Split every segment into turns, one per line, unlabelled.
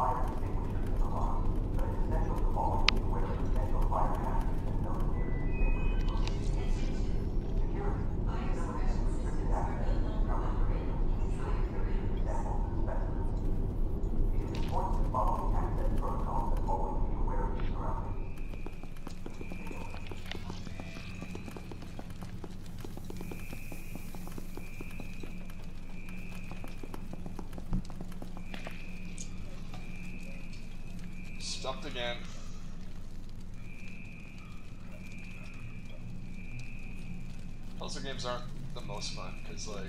fire. stumped again. Puzzle games aren't the most fun, because, like,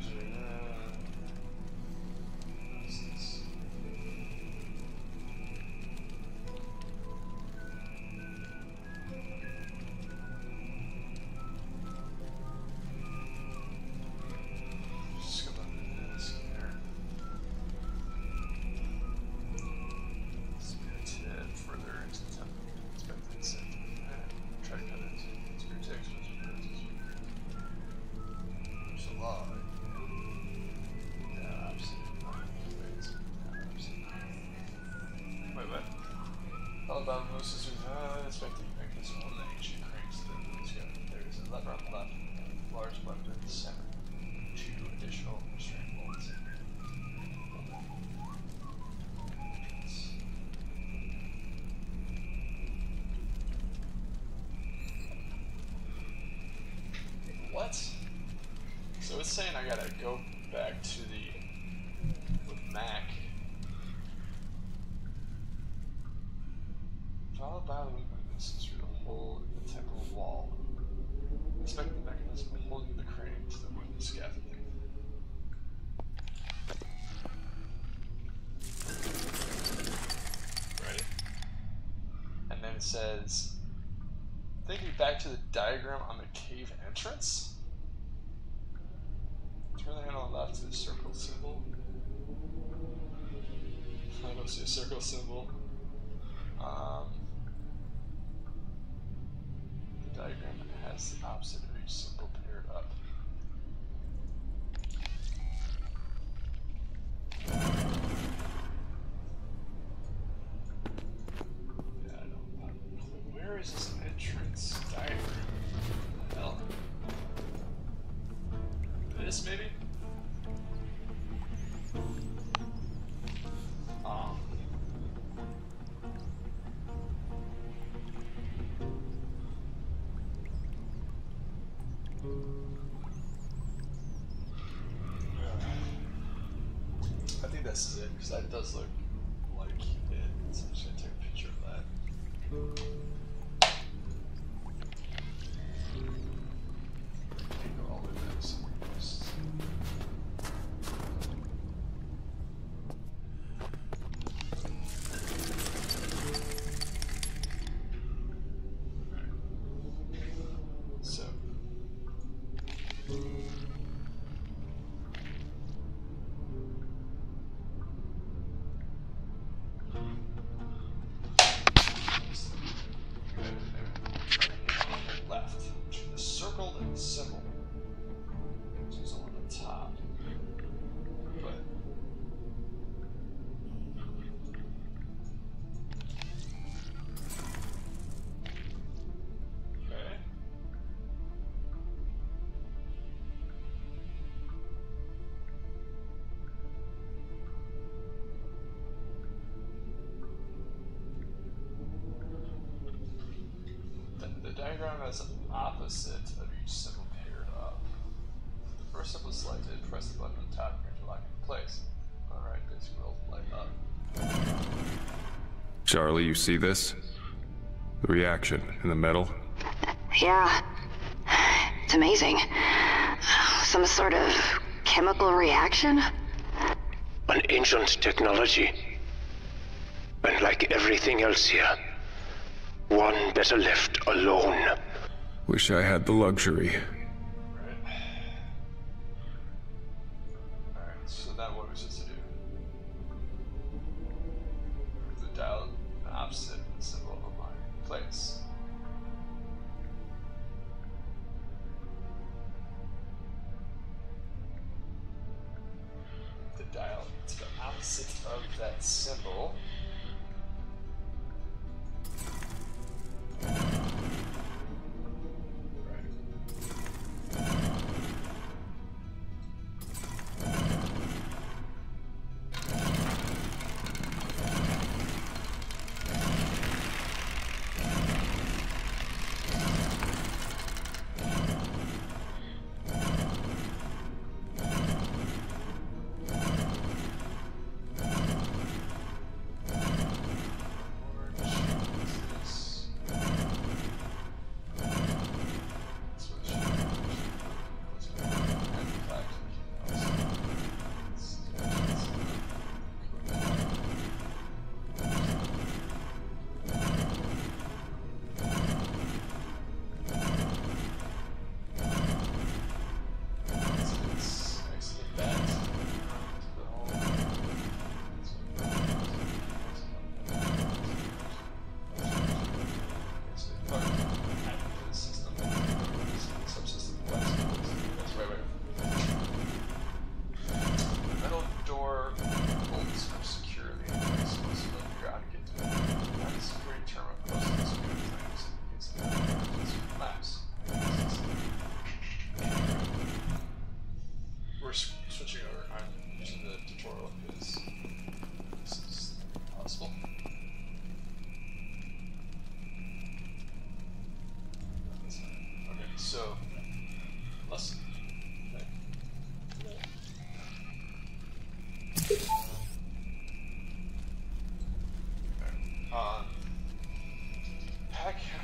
originally. All about most of is unexpected practice on the ancient cranks that leads him. There is a lever on the left, large weapon severed, two additional restraint bolts. says, thinking back to the diagram on the cave entrance, turn the handle left to the circle symbol. I don't see a circle symbol. Um, the diagram has the opposite of each symbol think this is it because that does look diagram has an opposite of each symbol paired up. The first symbol is selected, press the button on the top and lock it in place. Alright, this will light up.
Charlie, you see this? The reaction in the metal?
Yeah. It's amazing. Some sort of chemical reaction?
An ancient technology. And like everything else here, one better left alone.
Wish I had the luxury.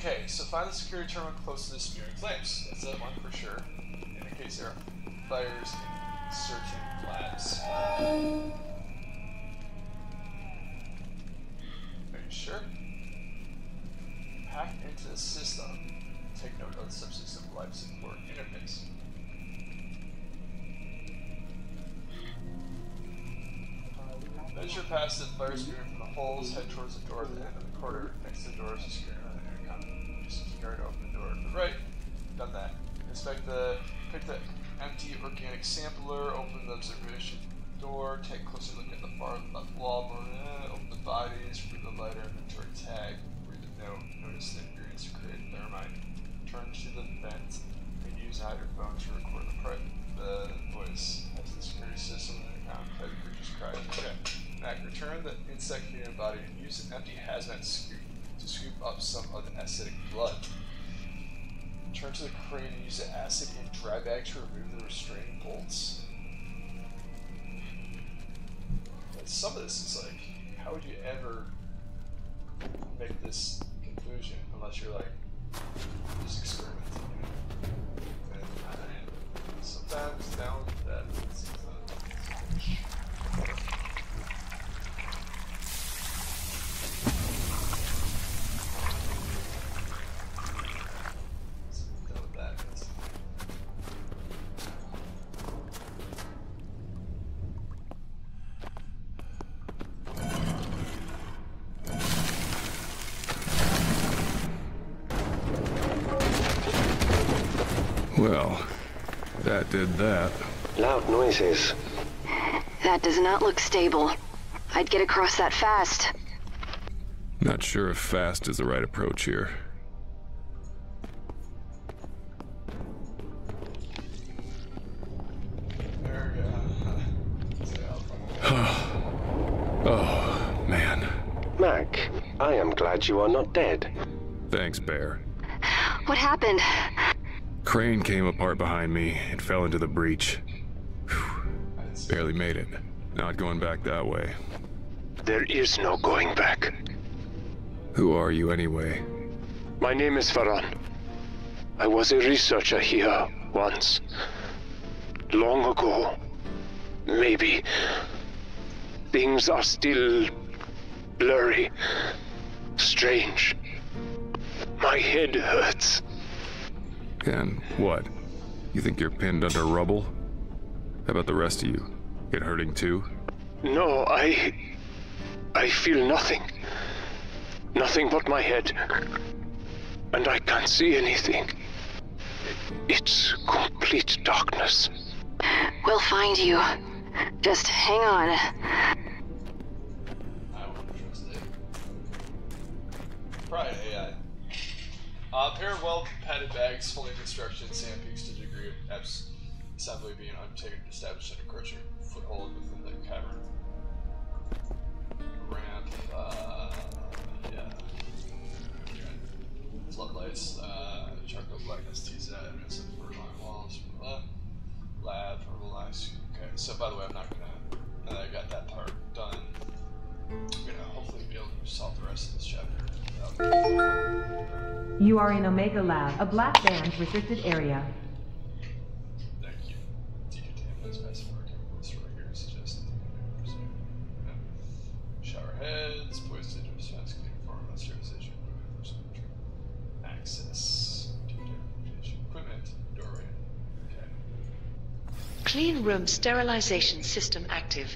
Okay, so find the security terminal close to the spewing flames. That's that one for sure. Indicates there are fires in searching labs. Are you sure? Hack into the system. Take note of the subsystem life support interface. Measure past the flare screen from the holes, head towards the door at the end of the corridor. Next to the door is a screen the the to open the door to the right. Done that. Inspect the, pick the empty organic sampler, open the observation door, take a closer look at the far left wall, uh, open the bodies, read the lighter inventory tag, read the note, notice the ingredients to create thermite. Turn to the vent and use hydrophone to record the, the voice. Has the security system and account type creatures cry. Okay. Mac, return the insect human body and use an empty hazmat scoop to scoop up some of the acidic blood. Turn to the crane and use the acid in dry bag to remove the restraining bolts. But some of this is like, how would you ever make this conclusion unless you're like just experimenting? And I, sometimes down that. Done with that. It's-
Well, that did that.
Loud noises.
That does not look stable. I'd get across that fast.
Not sure if fast is the right approach here.
There we go. Stay out.
Oh, man.
Mac, I am glad you are not dead.
Thanks, Bear.
What happened?
Crane came apart behind me and fell into the breach.
I
Barely made it. Not going back that way.
There is no going back.
Who are you anyway?
My name is Farhan. I was a researcher here once. Long ago. Maybe. Things are still blurry. Strange. My head hurts.
And what? You think you're pinned under rubble? How about the rest of you? It hurting too?
No, I. I feel nothing. Nothing but my head. And I can't see anything. It's complete darkness.
We'll find you. Just hang on.
I Uh, pair of well padded bags holding construction sand peaks to the degree of assembly being undertaken to establish an encroaching foothold within the cavern. Ramp, uh, yeah. Floodlights, uh, charcoal blackness, TZ, evidence of vertical walls, blah, lab, herbalize. Okay, so by the way, I'm not gonna, now that I got that part done, I'm gonna hopefully be able to solve the rest of this chapter.
You are in Omega Lab, a black band restricted area.
Thank you. Decontaminants, passive work, chemicals right here suggest that the yeah. Shower heads, poised to dispense clean form of sterilization equipment access. Equipment, doorway. Okay.
Clean room sterilization system active.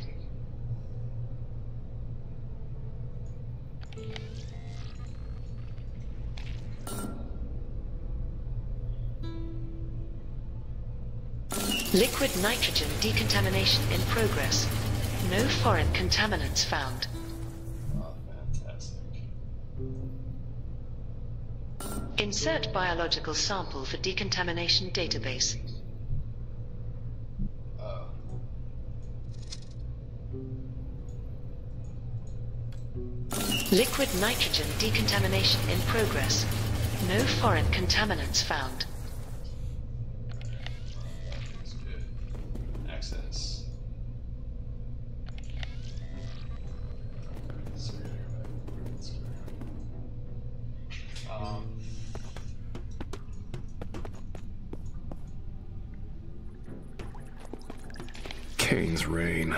Liquid nitrogen decontamination in progress. No foreign contaminants found.
Oh, fantastic.
Insert biological sample for decontamination database. Liquid nitrogen decontamination in progress. No foreign contaminants found.
Cayne's reign.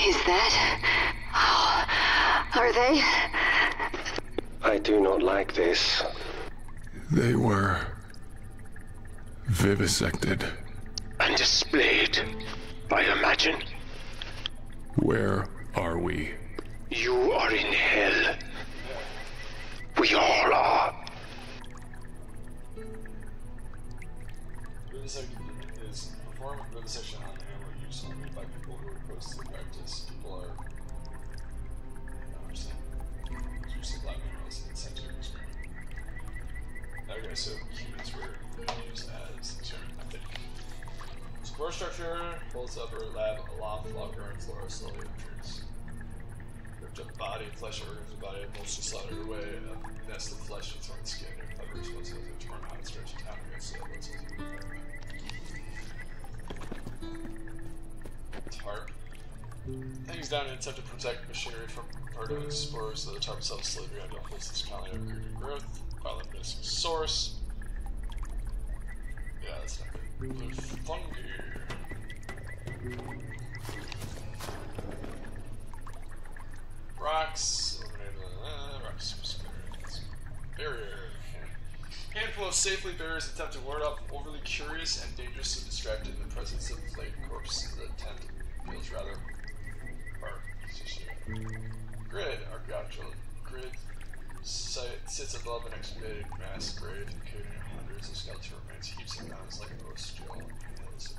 Is that. Oh, are they?
I do not like this.
They were vivisected.
And displayed by a Imagine.
Where are we?
You are in hell. We all are.
Is performed vivisection on animal use only by people who are opposed to the practice. People are. Understand. It's usually black animals in sensory. Okay, so humans were used as experiment. I think. Core structure holds up her lab alarm locker and Flora slowly enters. Ripped up body, flesh organs of body, mostly slaughtered away. A nest of flesh and torn skin. Her clever explosives are torn out and stretched down against the Hangs down in an attempt to protect machinery from so the tarp itself slowly began to host this colony of creature growth. Violent missing source. Yeah, that's not good. Blue fungi. Rocks. uh, Rocks. Barrier. Handful of safely bearers attempt to ward off overly curious and dangerously distracted in the presence of flayed corpse. The tent feels rather Grid, archaeological grid, site sits above an excavated mass grave containing hundreds of skeletal remains, heaps of mounds like most steel hills.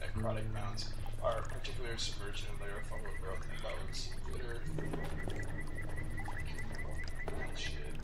Necrotic mounds are particularly submerged in a layer of fungal growth and bones. Glitter. Shit.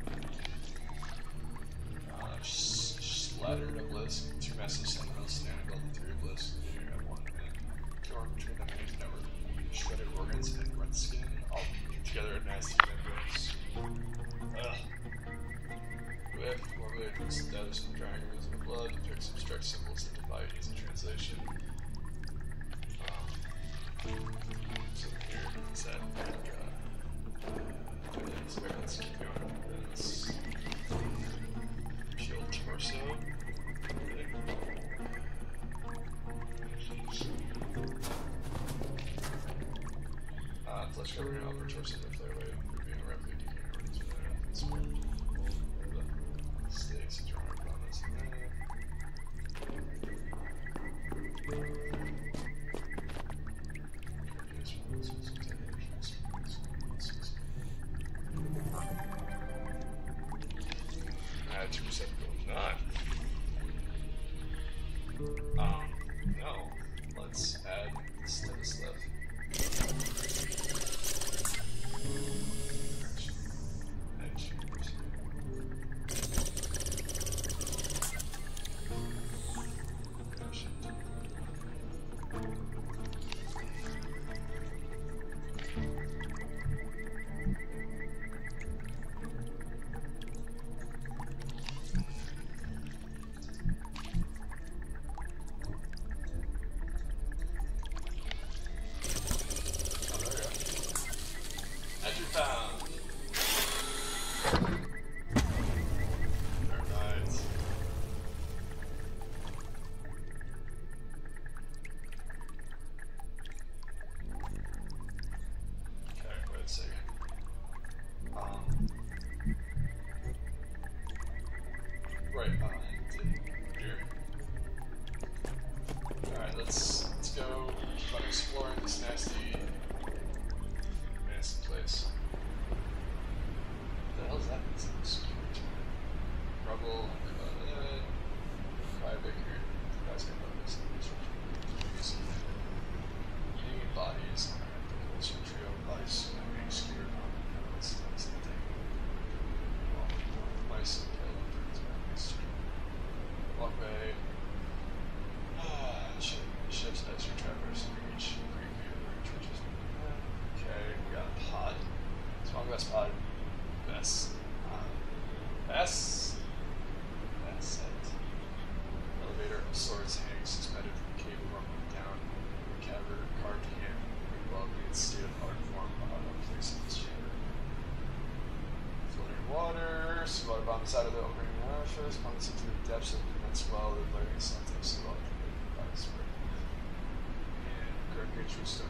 Flare away, revealing rapidly decaying organs with their efforts. The stakes and drawing. Add two receptacle plummets into the depths of the the water by. And was still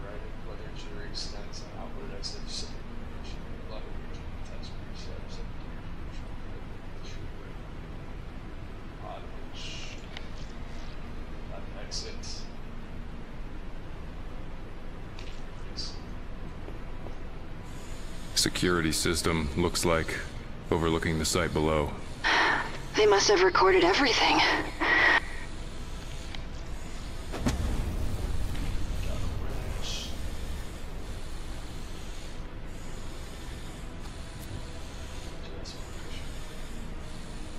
writing whether outward as communication. A of region attacks were research that on which an exit.
Security system looks like overlooking the site below.
They must have recorded everything.
Got a winch.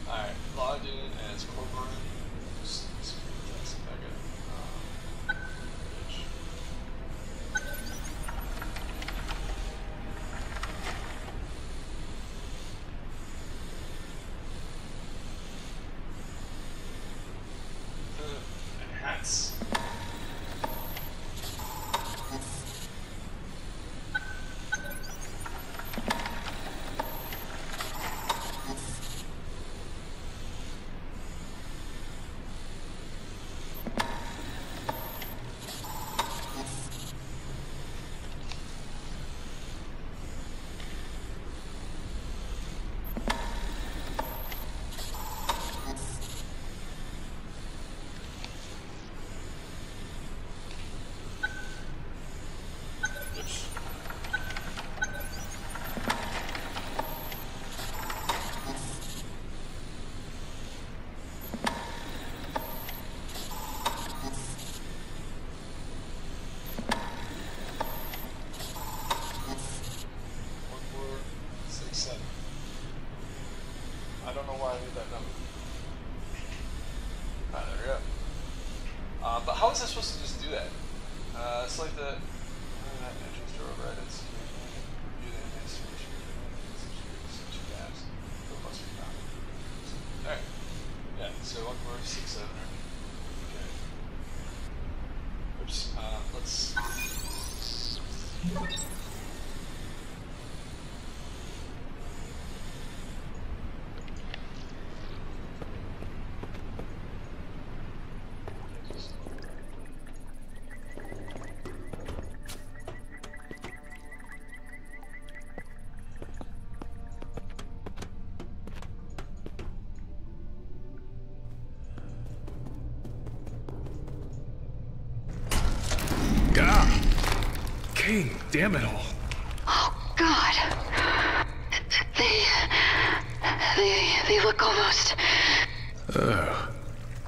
Alright, logged in as Corcoran. Just- just put that back in. Um, I get that number? Alright, there we go. Uh, but I supposed to
Cayne, damn it all.
Oh, God. They. They. They look almost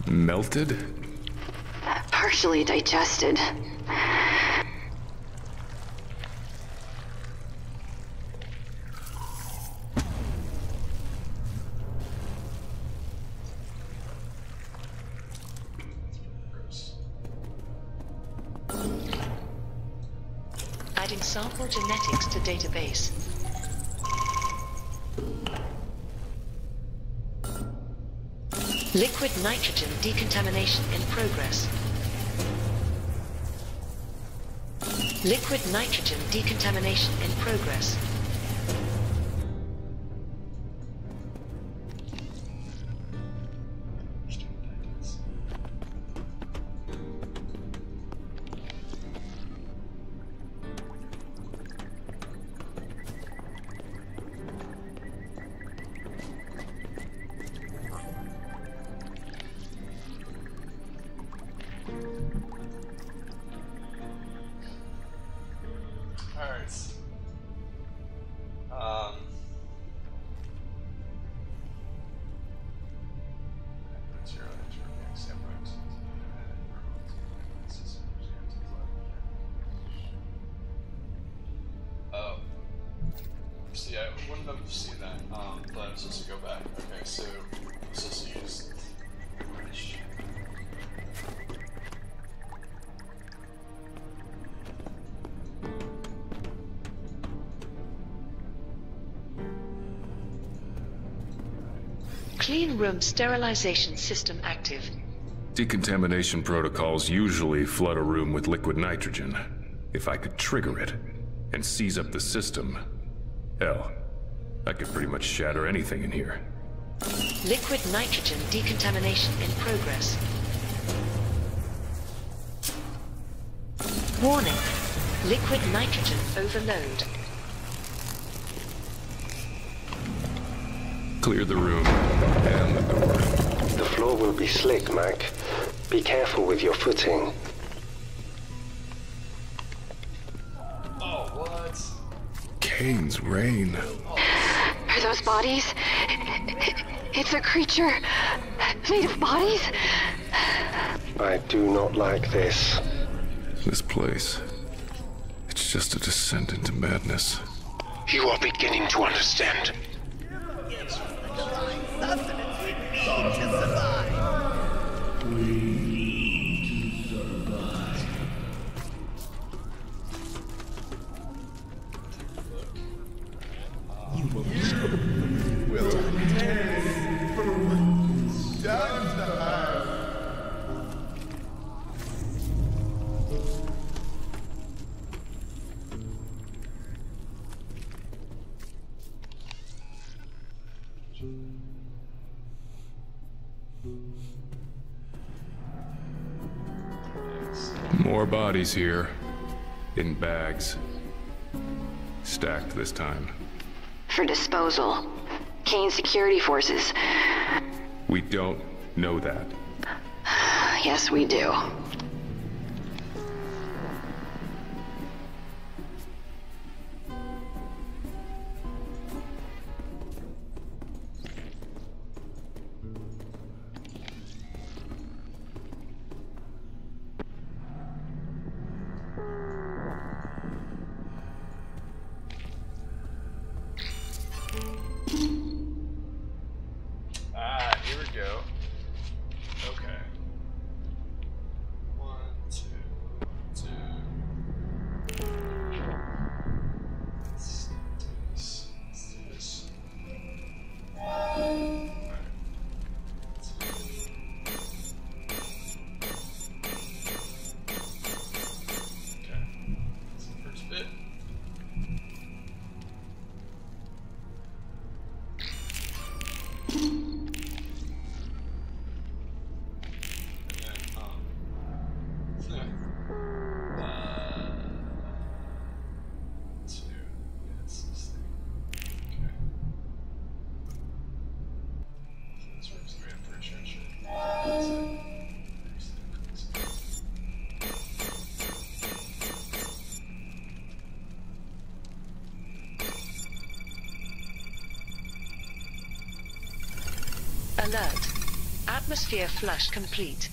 Melted?
partially digested.
To database. Liquid nitrogen decontamination in progress. Liquid nitrogen decontamination in progress.
See, I wouldn't have seen that, um, but I'm supposed to go back. Okay, so I'm supposed to use.
Clean room sterilization system active.
Decontamination protocols usually flood a room with liquid nitrogen. If I could trigger it and seize up the system, hell, I could pretty much shatter anything in here.
Liquid nitrogen decontamination in progress. Warning. Liquid nitrogen overload.
Clear the room and the door.
The floor will be slick, Mac. Be careful with your footing.
Cayne's rain.
Are those bodies? It's a creature made of bodies?
I do not like this.
This place. It's just a descent into madness.
You are beginning to understand.
More bodies here. In bags. Stacked this time.
For disposal. Cayne security forces.
We don't know that.
Yes, we do.
Alert. Atmosphere flush complete.